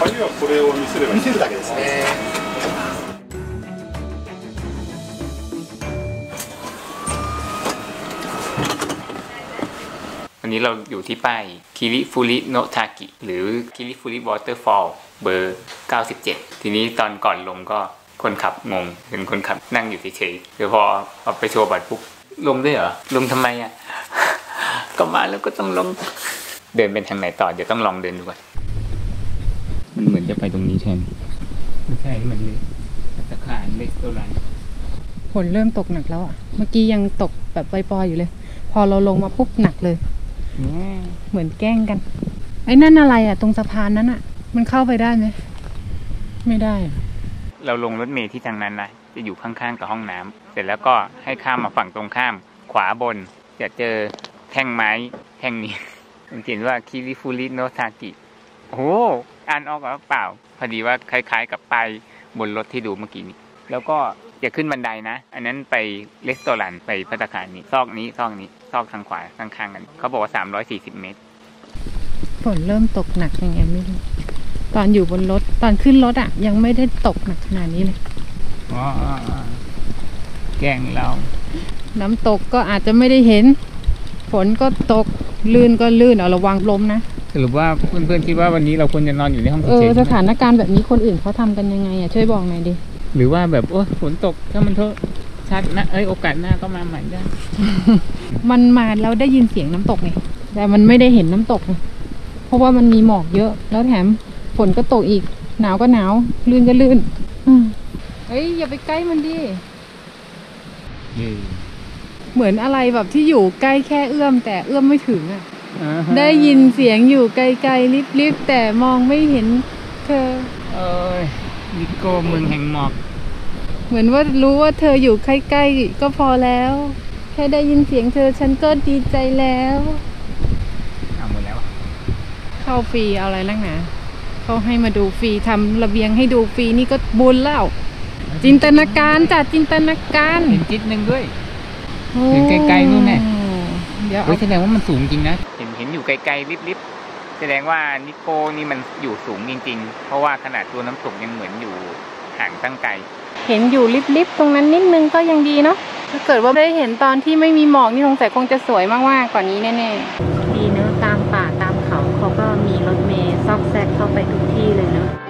鍵はこれを見せればいい見せるだけですね วันนี้เราอยู่ที่ป้ายคิริฟูริโนทากิ หรือคิริฟูริวอเตอร์ฟอลเบอร์ 97 ทีนี้ตอนก่อนลงก็คนขับงงเห็นคนขับนั่งอยู่เฉยๆเดี๋ยวพอเอาไปโชว์บัตรปุ๊บลงด้วยเหรอ ลงทำไมอ่ะ ก็มาแล้วก็ต้องลง เดินเป็นทางไหนต่อ เดี๋ยวต้องลองเดินดูก่อน มันเหมือน จะไปตรงนี้แทน ไม่ใช่ มันเลยตะขานเล็กตัวรันฝนเริ่มตกหนักแล้วอะ เมื่อกี้ยังตกแบบปล่อยๆอยู่เลย พอเราลงมาปุ๊บหนักเลย เหมือนแกล้งกัน ไอ้นั่นอะไรอะ ตรงสะพานนั้นอะ มันเข้าไปได้ไหม ไม่ได้อะเราลงรถเมล์ที่ทางนั้นนะจะอยู่ข้างๆกับห้องน้ำเสร็จแล้วก็ให้ข้ามมาฝั่งตรงข้าม ขวาบน จะเจอแท่งไม้แท่งนี้มันเขียนว่าคิริฟูริโนทากิ โอ้โห อ่านออกหรือเปล่า พอดีว่าคล้าย ๆ กับป้ายบนรถที่ดูเมื่อกี้นี้ แล้วก็จะขึ้นบันไดนะ อันนั้นไปเลสโตรันไปพัตตาคารนี้ซอกนี้ซอกนี้ซอกทางขวาข้างๆกัน เขาบอกว่า 340 เมตร ฝนเริ่มตกหนักยังไงไม่รู้ ตอนอยู่บนรถ ตอนขึ้นรถอะ ยังไม่ได้ตกหนักขนาดนี้เลยอ๋อแกล้งเรา น้ำตกก็อาจจะไม่ได้เห็น ฝนก็ตก ลื่นก็ลื่นเอาระวังล้มนะส รุปว่าเพื่อนๆคิดว่าวันนี้เราควรจะนอนอยู่ในห้องเออเฉยๆสใช่ไหมถานการณ์แบบนี้คนอื่นเขาทำกันยังไงอะช่วยบอกหน่อยดิ หรือว่าแบบโอ้ฝนตกถ้ามันเถอะชัดนะเอ้ยโอกาสหน้าก็มาใหม่ได้ มันมาแล้วได้ยินเสียงน้ำตกไงแต่มันไม่ได้เห็นน้ำตกไงเพราะว่ามันมีหมอกเยอะ แล้วแถมฝนก็ตกอีก หนาวก็หนาว ลื่นก็ลื่นอืมเฮ้ย อย่าไปใกล้มันดิ เหมือนอะไรแบบที่อยู่ใกล้แค่เอื้อม แต่เอื้อมไม่ถึงอะ ได้ยินเสียงอยู่ไกลๆลิบๆแต่มองไม่เห็นเธอ เอ้ยนิโก้เมืองแห่งหมอก เหมือนว่ารู้ว่าเธออยู่ใกล้ๆก็พอแล้ว แค่ได้ยินเสียงเธอฉันก็ดีใจแล้วเอาหมดแล้วอะเข้าฟรีเอาอะไรนักหนาเขาให้มาดูฟรีทำระเบียงให้ดูฟรีนี่ก็บุญแล้ว จินตนาการจัดจินตนาการเห็นนิดหนึ่งด้วยเห็นไกลๆนู่นน่ะ เดี๋ยวเฮ้เอายแสดงว่ามันสูงจริงนะ เห็นเห็นอยู่ไกลๆลิบๆแสดงว่านิกโก้นี่มันอยู่สูงจริง ๆ เพราะว่าขนาดตัวน้ำตกยังเหมือนอยู่ห่างตั้งไกล เห็นอยู่ลิบๆตรงนั้นนิดนึงก็ยังดีเนาะถ้าเกิดว่าได้เห็นตอนที่ไม่มีหมอกนี่สงสัยคงจะสวยมากๆกว่านี้แน่ๆดีเนอะตามป่าตามเขาเขาก็มีรถเมล์ซอกแซกเข้าไปทุกที่เลยเนอะ